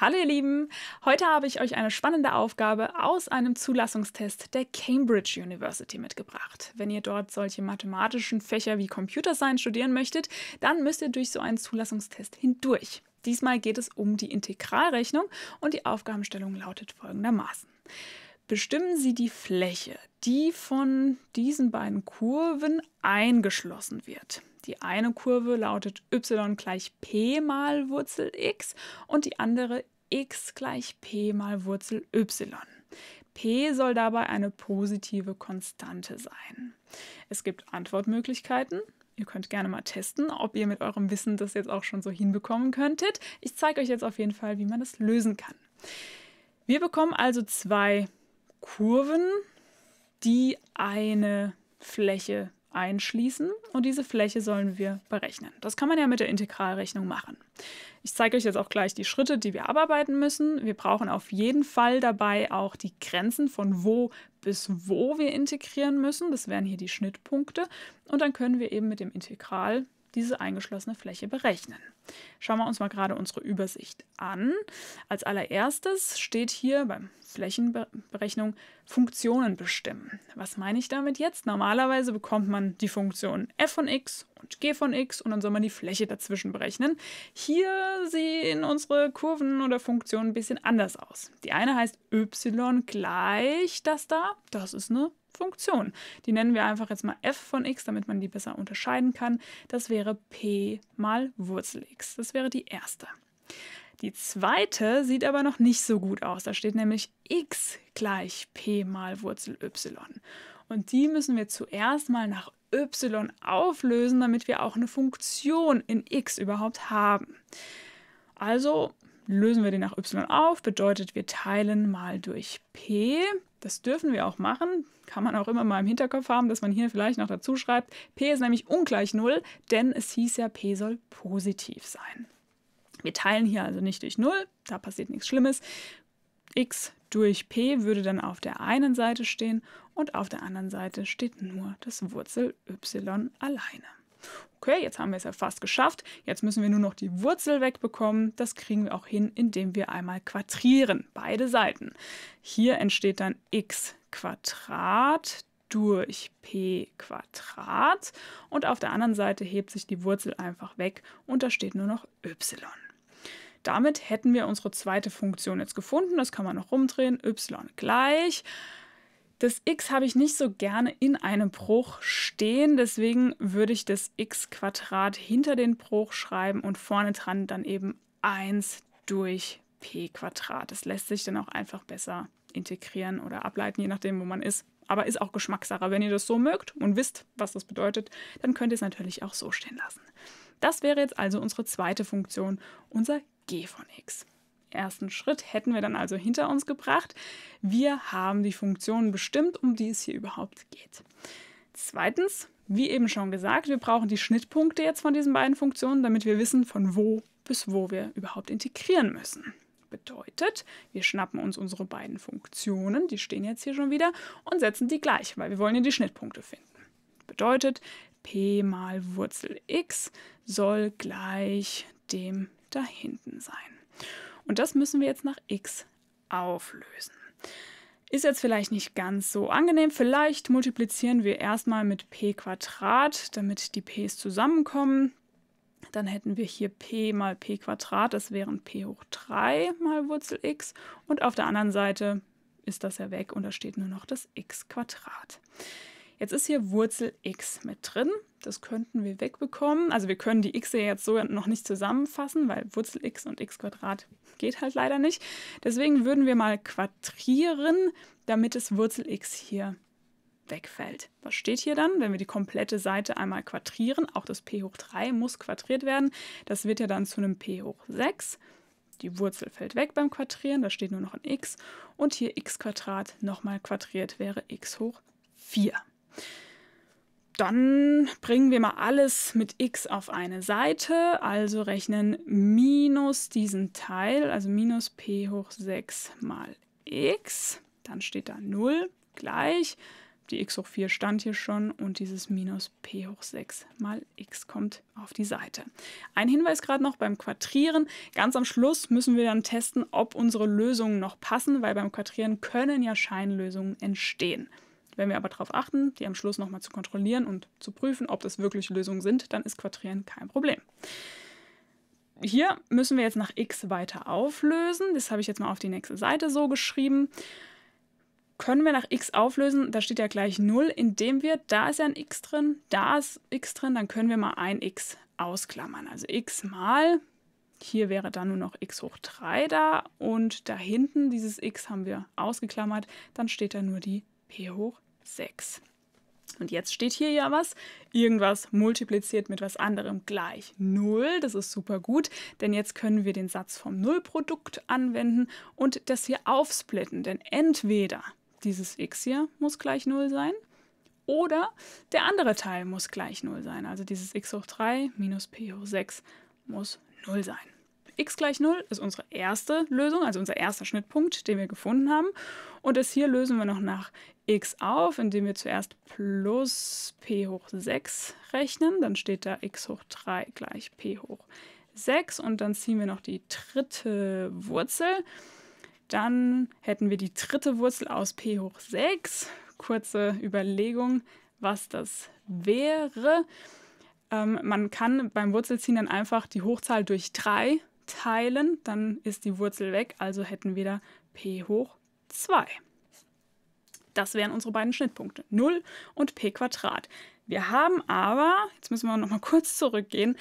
Hallo ihr Lieben, heute habe ich euch eine spannende Aufgabe aus einem Zulassungstest der Cambridge University mitgebracht. Wenn ihr dort solche mathematischen Fächer wie Computer Science studieren möchtet, dann müsst ihr durch so einen Zulassungstest hindurch. Diesmal geht es um die Integralrechnung und die Aufgabenstellung lautet folgendermaßen. Bestimmen Sie die Fläche, die von diesen beiden Kurven eingeschlossen wird. Die eine Kurve lautet y gleich p mal Wurzel x und die andere x gleich p mal Wurzel y. p soll dabei eine positive Konstante sein. Es gibt Antwortmöglichkeiten. Ihr könnt gerne mal testen, ob ihr mit eurem Wissen das jetzt auch schon so hinbekommen könntet. Ich zeige euch jetzt auf jeden Fall, wie man das lösen kann. Wir bekommen also zwei Kurven, die eine Fläche einschließen und diese Fläche sollen wir berechnen. Das kann man ja mit der Integralrechnung machen. Ich zeige euch jetzt auch gleich die Schritte, die wir abarbeiten müssen. Wir brauchen auf jeden Fall dabei auch die Grenzen von wo bis wo wir integrieren müssen. Das wären hier die Schnittpunkte. Und dann können wir eben mit dem Integral diese eingeschlossene Fläche berechnen. Schauen wir uns mal gerade unsere Übersicht an. Als allererstes steht hier beim Flächenberechnung Funktionen bestimmen. Was meine ich damit jetzt? Normalerweise bekommt man die Funktionen f von x und g von x und dann soll man die Fläche dazwischen berechnen. Hier sehen unsere Kurven oder Funktionen ein bisschen anders aus. Die eine heißt y gleich das da. Das ist eine Funktion. Die nennen wir einfach jetzt mal f von x, damit man die besser unterscheiden kann. Das wäre p mal Wurzel x. Das wäre die erste. Die zweite sieht aber noch nicht so gut aus. Da steht nämlich x gleich p mal Wurzel y. Und die müssen wir zuerst mal nach y auflösen, damit wir auch eine Funktion in x überhaupt haben. Also lösen wir den nach y auf, bedeutet wir teilen mal durch p. Das dürfen wir auch machen, kann man auch immer mal im Hinterkopf haben, dass man hier vielleicht noch dazu schreibt, p ist nämlich ungleich 0, denn es hieß ja, p soll positiv sein. Wir teilen hier also nicht durch 0, da passiert nichts Schlimmes. x durch p würde dann auf der einen Seite stehen und auf der anderen Seite steht nur das Wurzel y alleine. Okay, jetzt haben wir es ja fast geschafft. Jetzt müssen wir nur noch die Wurzel wegbekommen. Das kriegen wir auch hin, indem wir einmal quadrieren, beide Seiten. Hier entsteht dann x Quadrat durch p Quadrat und auf der anderen Seite hebt sich die Wurzel einfach weg und da steht nur noch y. Damit hätten wir unsere zweite Funktion jetzt gefunden. Das kann man noch rumdrehen. y gleich. Das x habe ich nicht so gerne in einem Bruch stehen, deswegen würde ich das x Quadrat hinter den Bruch schreiben und vorne dran dann eben 1 durch p Quadrat. Das lässt sich dann auch einfach besser integrieren oder ableiten, je nachdem, wo man ist. Aber ist auch Geschmackssache. Wenn ihr das so mögt und wisst, was das bedeutet, dann könnt ihr es natürlich auch so stehen lassen. Das wäre jetzt also unsere zweite Funktion, unser g von x. Ersten Schritt hätten wir dann also hinter uns gebracht. Wir haben die Funktion bestimmt, um die es hier überhaupt geht. Zweitens, wie eben schon gesagt, wir brauchen die Schnittpunkte jetzt von diesen beiden Funktionen, damit wir wissen, von wo bis wo wir überhaupt integrieren müssen. Bedeutet, wir schnappen uns unsere beiden Funktionen, die stehen jetzt hier schon wieder, und setzen die gleich, weil wir wollen ja die Schnittpunkte finden. Bedeutet, p mal Wurzel x soll gleich dem da hinten sein. Und das müssen wir jetzt nach x auflösen. Ist jetzt vielleicht nicht ganz so angenehm. Vielleicht multiplizieren wir erstmal mit p damit die p's zusammenkommen. Dann hätten wir hier p mal p das wären p hoch 3 mal Wurzel x. Und auf der anderen Seite ist das ja weg und da steht nur noch das x. Jetzt ist hier Wurzel x mit drin. Das könnten wir wegbekommen. Also wir können die x jetzt so noch nicht zusammenfassen, weil Wurzel x und x Quadrat geht halt leider nicht. Deswegen würden wir mal quadrieren, damit es Wurzel x hier wegfällt. Was steht hier dann, wenn wir die komplette Seite einmal quadrieren? Auch das p hoch 3 muss quadriert werden. Das wird ja dann zu einem p hoch 6. Die Wurzel fällt weg beim Quadrieren, da steht nur noch ein x. Und hier x Quadrat nochmal quadriert wäre x hoch 4. Dann bringen wir mal alles mit x auf eine Seite, also rechnen minus diesen Teil, also minus p hoch 6 mal x. Dann steht da 0 gleich die x hoch 4 stand hier schon und dieses minus p hoch 6 mal x kommt auf die Seite. Ein Hinweis gerade noch beim Quadrieren. Ganz am Schluss müssen wir dann testen, ob unsere Lösungen noch passen, weil beim Quadrieren können ja Scheinlösungen entstehen. Wenn wir aber darauf achten, die am Schluss nochmal zu kontrollieren und zu prüfen, ob das wirklich Lösungen sind, dann ist Quadrieren kein Problem. Hier müssen wir jetzt nach x weiter auflösen. Das habe ich jetzt mal auf die nächste Seite so geschrieben können wir nach x auflösen, da steht ja gleich 0, indem wir, da ist ja ein x drin, da ist x drin, dann können wir mal ein x ausklammern. Also x mal, hier wäre dann nur noch x hoch 3 da und da hinten dieses x haben wir ausgeklammert, dann steht da nur die p hoch 6. Und jetzt steht hier ja was, irgendwas multipliziert mit was anderem gleich 0. Das ist super gut, denn jetzt können wir den Satz vom Nullprodukt anwenden und das hier aufsplitten. Denn entweder dieses x hier muss gleich 0 sein. Oder der andere Teil muss gleich 0 sein. Also dieses x hoch 3 minus p hoch 6 muss 0 sein. X gleich 0 ist unsere erste Lösung, also unser erster Schnittpunkt, den wir gefunden haben. Und das hier lösen wir noch nach x auf, indem wir zuerst plus p hoch 6 rechnen. Dann steht da x hoch 3 gleich p hoch 6 und dann ziehen wir noch die dritte Wurzel. Dann hätten wir die dritte Wurzel aus p hoch 6. Kurze Überlegung, was das wäre. Ähm, man kann beim Wurzelziehen dann einfach die Hochzahl durch 3 teilen, dann ist die Wurzel weg, also hätten wir da p hoch 2. Das wären unsere beiden Schnittpunkte, 0 und p Quadrat. Wir haben aber, jetzt müssen wir noch mal kurz zurückgehen,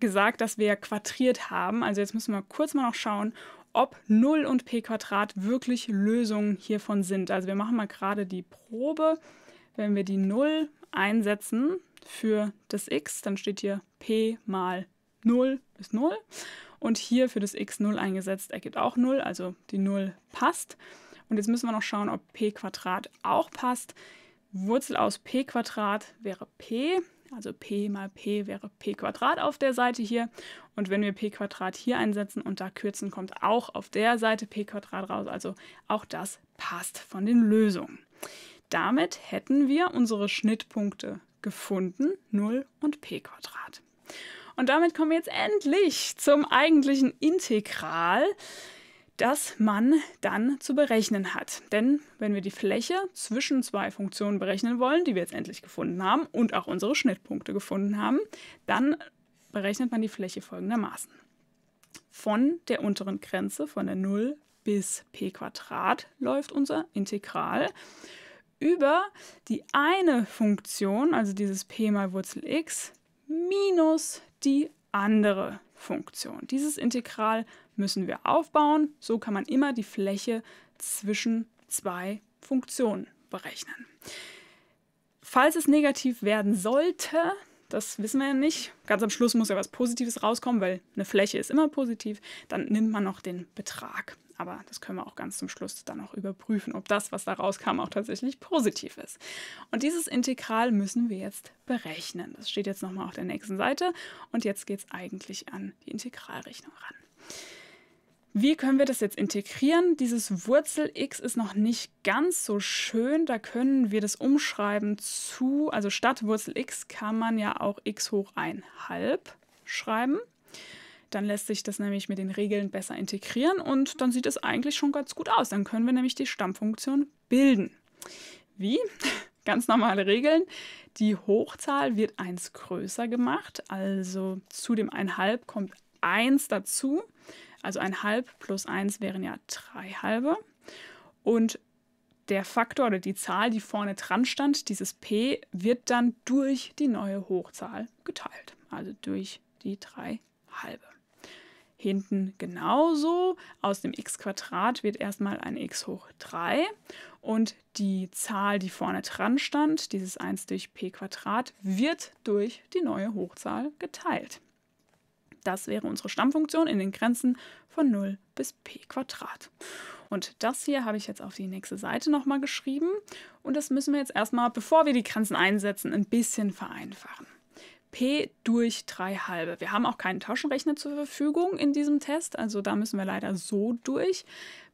gesagt, dass wir quadriert haben. Also jetzt müssen wir kurz mal noch schauen, ob 0 und p Quadrat wirklich Lösungen hiervon sind. Also wir machen mal gerade die Probe. Wenn wir die 0 einsetzen für das x, dann steht hier p mal 0 ist 0. Und hier für das x 0 eingesetzt ergibt auch 0, also die 0 passt. Und jetzt müssen wir noch schauen, ob p Quadrat auch passt. Wurzel aus p Quadrat wäre p. Also p mal p wäre p Quadrat auf der Seite hier. Und wenn wir p Quadrat hier einsetzen und da kürzen, kommt auch auf der Seite p Quadrat raus. Also auch das passt von den Lösungen. Damit hätten wir unsere Schnittpunkte gefunden, 0 und p Quadrat. Und damit kommen wir jetzt endlich zum eigentlichen Integral das man dann zu berechnen hat. Denn wenn wir die Fläche zwischen zwei Funktionen berechnen wollen, die wir jetzt endlich gefunden haben und auch unsere Schnittpunkte gefunden haben, dann berechnet man die Fläche folgendermaßen. Von der unteren Grenze, von der 0 bis p läuft unser Integral über die eine Funktion, also dieses p mal Wurzel x, minus die andere Funktion. Dieses Integral müssen wir aufbauen. So kann man immer die Fläche zwischen zwei Funktionen berechnen. Falls es negativ werden sollte, das wissen wir ja nicht. Ganz am Schluss muss ja was Positives rauskommen, weil eine Fläche ist immer positiv. Dann nimmt man noch den Betrag. Aber das können wir auch ganz zum Schluss dann noch überprüfen, ob das, was da rauskam, auch tatsächlich positiv ist. Und dieses Integral müssen wir jetzt berechnen. Das steht jetzt nochmal auf der nächsten Seite. Und jetzt geht es eigentlich an die Integralrechnung ran. Wie können wir das jetzt integrieren? Dieses Wurzel x ist noch nicht ganz so schön. Da können wir das umschreiben zu, also statt Wurzel x kann man ja auch x hoch 1 halb schreiben. Dann lässt sich das nämlich mit den Regeln besser integrieren und dann sieht es eigentlich schon ganz gut aus. Dann können wir nämlich die Stammfunktion bilden. Wie? Ganz normale Regeln. Die Hochzahl wird 1 größer gemacht, also zu dem 1 halb kommt 1 dazu. Also ein halb plus 1 wären ja drei halbe. Und der Faktor oder die Zahl, die vorne dran stand, dieses p, wird dann durch die neue Hochzahl geteilt. Also durch die drei halbe. Hinten genauso. Aus dem x wird erstmal ein x hoch 3 und die Zahl, die vorne dran stand, dieses 1 durch p wird durch die neue Hochzahl geteilt. Das wäre unsere Stammfunktion in den Grenzen von 0 bis p. Und das hier habe ich jetzt auf die nächste Seite nochmal geschrieben. Und das müssen wir jetzt erstmal, bevor wir die Grenzen einsetzen, ein bisschen vereinfachen. p durch 3 halbe. Wir haben auch keinen Taschenrechner zur Verfügung in diesem Test, also da müssen wir leider so durch.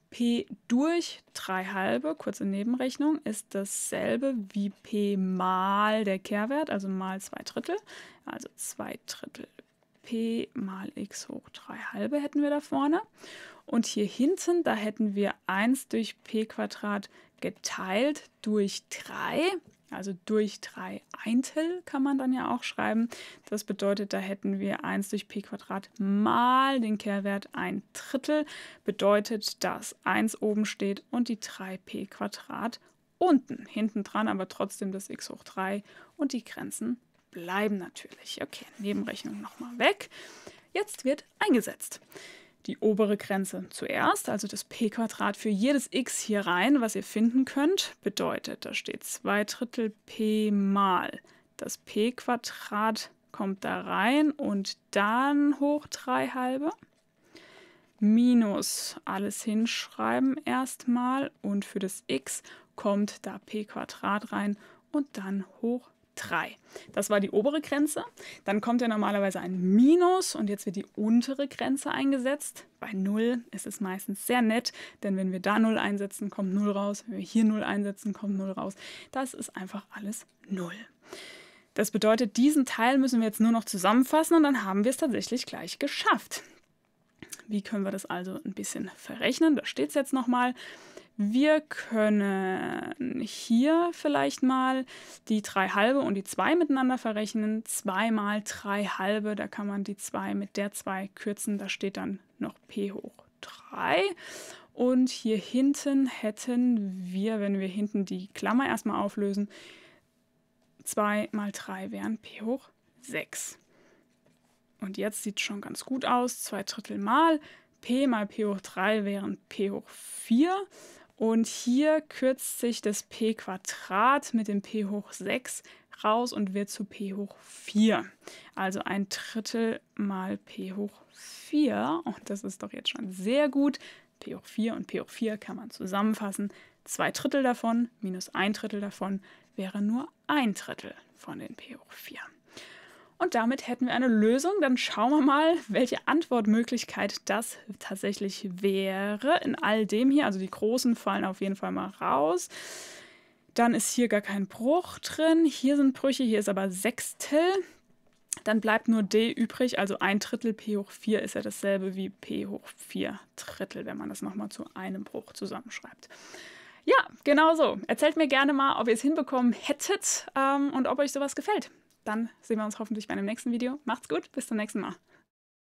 p durch 3 halbe, kurze Nebenrechnung, ist dasselbe wie p mal der Kehrwert, also mal 2 Drittel. Also 2 Drittel p mal x hoch 3 halbe hätten wir da vorne. Und hier hinten, da hätten wir 1 durch p Quadrat geteilt durch 3. Also durch 3 Eintel kann man dann ja auch schreiben. Das bedeutet, da hätten wir 1 durch p Quadrat mal den Kehrwert 1 Drittel. Bedeutet, dass 1 oben steht und die 3p Quadrat unten. Hinten dran aber trotzdem das x hoch 3 und die Grenzen bleiben natürlich. Okay, Nebenrechnung nochmal weg. Jetzt wird eingesetzt. Die obere Grenze zuerst, also das p Quadrat für jedes x hier rein, was ihr finden könnt, bedeutet, da steht 2 Drittel p mal das p Quadrat kommt da rein und dann hoch 3 halbe minus alles hinschreiben erstmal und für das x kommt da p Quadrat rein und dann hoch 3. Das war die obere Grenze. Dann kommt ja normalerweise ein Minus und jetzt wird die untere Grenze eingesetzt. Bei 0 ist es meistens sehr nett, denn wenn wir da 0 einsetzen, kommt 0 raus. Wenn wir hier 0 einsetzen, kommt 0 raus. Das ist einfach alles 0. Das bedeutet, diesen Teil müssen wir jetzt nur noch zusammenfassen und dann haben wir es tatsächlich gleich geschafft. Wie können wir das also ein bisschen verrechnen? Da steht es jetzt nochmal. Wir können hier vielleicht mal die 3 halbe und die 2 miteinander verrechnen. 2 mal 3 halbe, da kann man die 2 mit der 2 kürzen. Da steht dann noch p hoch 3. Und hier hinten hätten wir, wenn wir hinten die Klammer erstmal auflösen, 2 mal 3 wären p hoch 6. Und jetzt sieht es schon ganz gut aus. 2 Drittel mal p mal p hoch 3 wären p hoch 4. Und hier kürzt sich das p Quadrat mit dem p hoch 6 raus und wird zu p hoch 4. Also ein Drittel mal p hoch 4. Und das ist doch jetzt schon sehr gut. p hoch 4 und p hoch 4 kann man zusammenfassen. Zwei Drittel davon minus ein Drittel davon wäre nur ein Drittel von den p hoch 4. Und damit hätten wir eine Lösung. Dann schauen wir mal, welche Antwortmöglichkeit das tatsächlich wäre in all dem hier. Also die großen fallen auf jeden Fall mal raus. Dann ist hier gar kein Bruch drin. Hier sind Brüche, hier ist aber Sechstel. Dann bleibt nur d übrig, also ein Drittel p hoch 4 ist ja dasselbe wie p hoch 4 Drittel, wenn man das nochmal zu einem Bruch zusammenschreibt. Ja, genau so. Erzählt mir gerne mal, ob ihr es hinbekommen hättet ähm, und ob euch sowas gefällt. Dann sehen wir uns hoffentlich bei einem nächsten Video. Macht's gut, bis zum nächsten Mal.